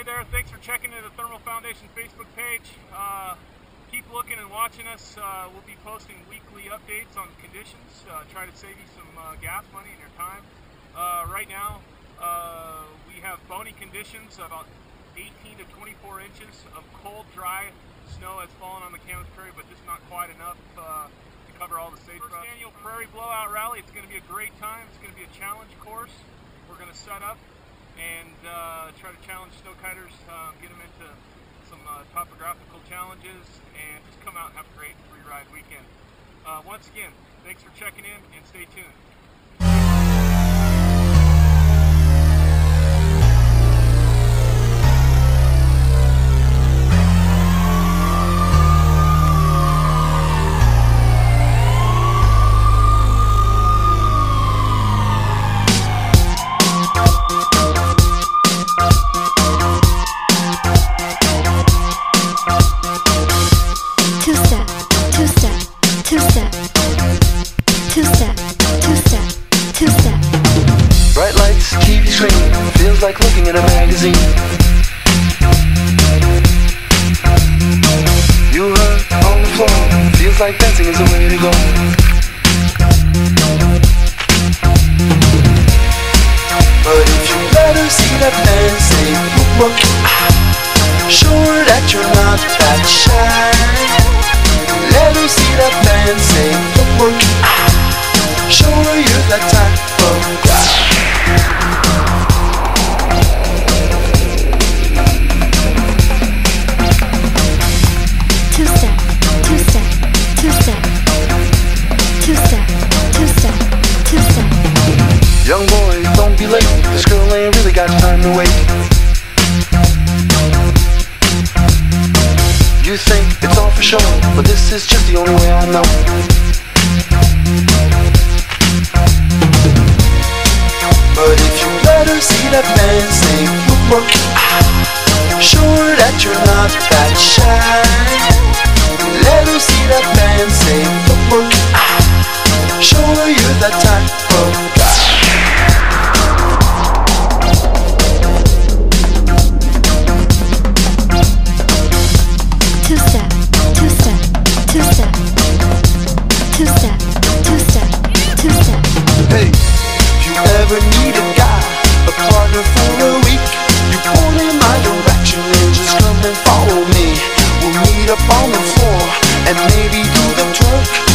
Hey there, thanks for checking in the Thermal Foundation Facebook page. Uh, keep looking and watching us. Uh, we'll be posting weekly updates on conditions. Uh, try to save you some uh, gas money and your time. Uh, right now, uh, we have bony conditions, about 18 to 24 inches of cold, dry snow has fallen on the Camas Prairie, but just not quite enough uh, to cover all the safe First annual Prairie Blowout Rally. It's going to be a great time. It's going to be a challenge course. We're going to set up and uh, try to challenge snow kiters, uh, get them into some uh, topographical challenges, and just come out and have a great free ride weekend. Uh, once again, thanks for checking in and stay tuned. Two step, two step, two step, two step. Bright lights, TV screen, feels like looking a magazine. You on the floor, feels like dancing is the way to go. Young boy, don't be late. This girl ain't really got time to wait. You think it's all for show, but this is just the only way I know. That man say, look, sure that you're not that shy. Let her see that man say, look, sure you're that type of guy. Two step, two step, two step, two step, two step, two step. Hey, know the truth